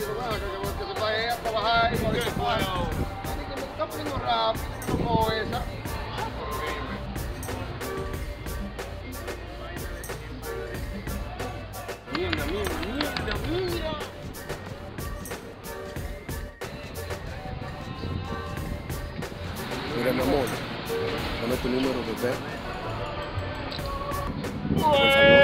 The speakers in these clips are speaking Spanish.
que, se vaya a trabajar y para ver qué pasa. Así que me está poniendo rápido, como esa. Mierda, mierda, mierda, mierda. Mira, mi amor, dame tu número, bebé. ¿Y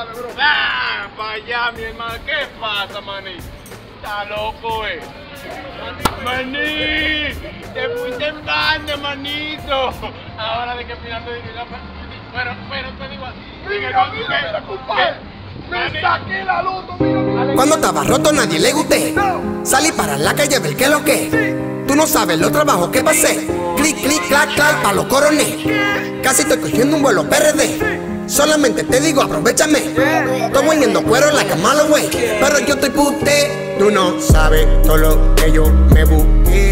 sabe, bro. ¡Ah! Para allá, mi hermano. ¿Qué pasa, maní? Está loco, eh. Maní, te fuiste en banda, manito. Ahora de que mirando de Pero, pero te digo, Mira, mira, mira, compadre. Me saqué la loto, mira. Cuando estaba roto nadie le gusté. Salí para la calle a ver qué lo que. Tú no sabes los trabajos que pasé. Clic, clic, clac, clac, pa' los coroné. Casi estoy cogiendo un vuelo PRD. Solamente te digo, aprovechame. Estoy hueliendo cuero en la cama, güey. Pero yo estoy pute. Tú no sabes todo lo que yo me busqué.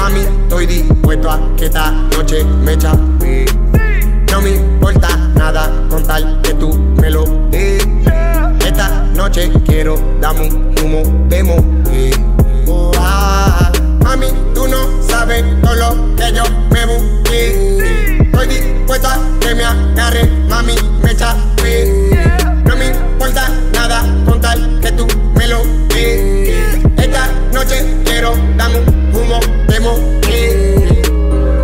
Mami, estoy dispuesto a que esta noche me chape. No me importa nada con tal que tú me lo des. Esta noche quiero dame un humo demo. eh. Oh, ah, mami, tú no sabes todo lo que yo me agarre, mami, me chape. No me importa nada con tal que tú me lo des. Esta noche quiero dame un humo eh.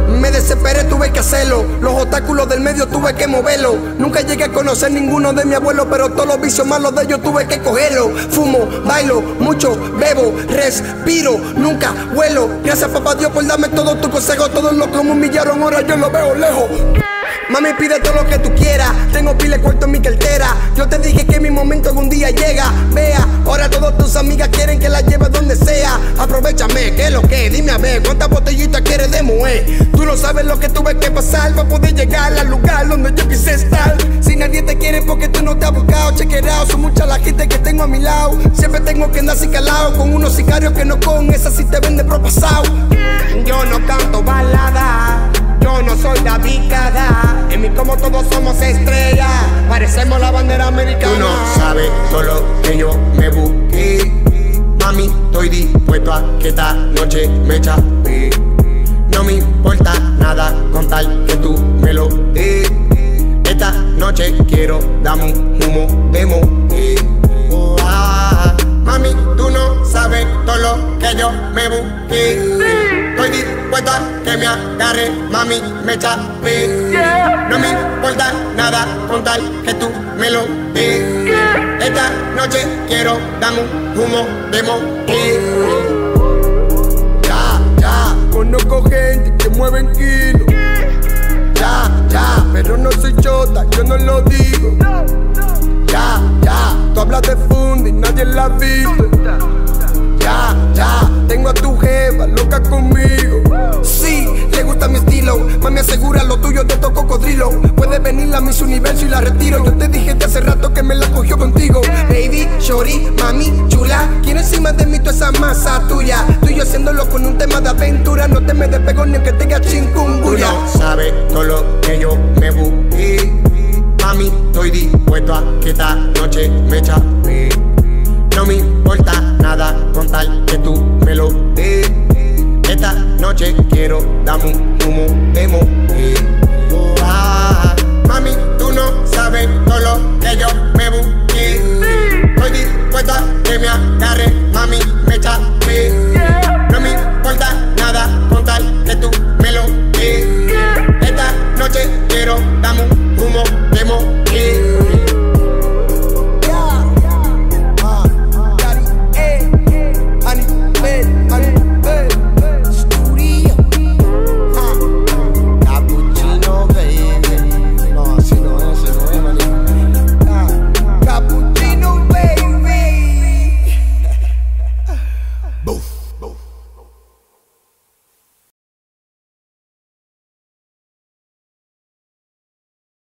Me desesperé, tuve que hacerlo. Los obstáculos del medio tuve que moverlo. Nunca llegué a conocer ninguno de mi abuelo, pero todos los vicios malos de ellos tuve que cogerlo. Fumo, bailo, mucho, bebo, respiro, nunca vuelo. Gracias papá Dios por darme todo tu consejo. Todos los que me humillaron, ahora yo lo veo lejos. Mami, pide todo lo que tú quieras. Tengo pile cuarto en mi cartera. Yo te dije que mi momento algún día llega. Vea, ahora todas tus amigas quieren que la lleves donde sea. Aprovechame, que lo que, dime a ver, cuántas botellitas quieres de mover. Tú no sabes lo que tuve que pasar para poder llegar al lugar donde yo quise estar. Si nadie te quiere porque tú no te has buscado, chequeado. Son mucha la gente que tengo a mi lado. Siempre tengo que andar calado con unos sicarios que no con esa si te venden propasado. Yo no canto balada. Yo no soy David Cada, en mi como todos somos estrellas, parecemos la bandera americana. Tú no sabes todo lo que yo me busqué. Mami, estoy dispuesto a que esta noche me chape. No me importa nada con tal que tú me lo des. Esta noche quiero dame un humo eh. Oh, mami, tú no sabes todo lo que yo me busqué. Estoy dispuesto a que me agarre, mami, me chape. No me importa nada con tal que tú me lo des. Esta noche quiero dame un humo demo. eh. Ya, ya, conozco gente que mueven kilos. Ya, ya, pero no soy chota, yo no lo digo. Ya, ya, tú hablas de fundo y nadie la visto. Ya, ya, tengo a tu jeva encima de mí toda esa masa tuya. Tú y yo haciéndolo con un tema de aventura. No te me despego ni aunque tenga chingunguya. Tú no sabes todo lo que yo me busqué. Mami, estoy dispuesto a que esta noche me chape. No me importa nada con tal que tú me lo des. Esta noche quiero dame un humo demo. I'm